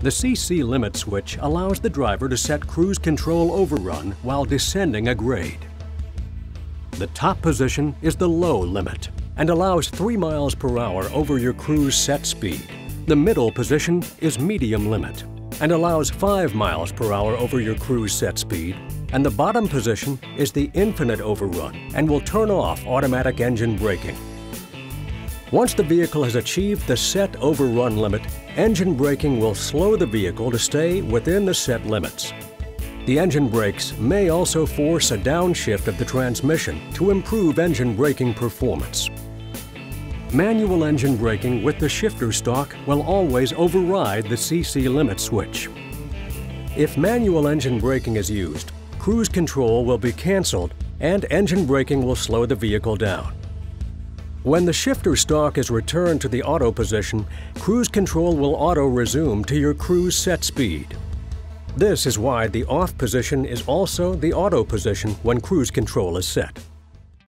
The CC limit switch allows the driver to set cruise control overrun while descending a grade. The top position is the low limit and allows 3 miles per hour over your cruise set speed. The middle position is medium limit and allows 5 miles per hour over your cruise set speed. And the bottom position is the infinite overrun and will turn off automatic engine braking. Once the vehicle has achieved the set overrun limit, engine braking will slow the vehicle to stay within the set limits. The engine brakes may also force a downshift of the transmission to improve engine braking performance. Manual engine braking with the shifter stalk will always override the CC limit switch. If manual engine braking is used, cruise control will be canceled and engine braking will slow the vehicle down. When the shifter stalk is returned to the auto position, cruise control will auto-resume to your cruise set speed. This is why the off position is also the auto position when cruise control is set.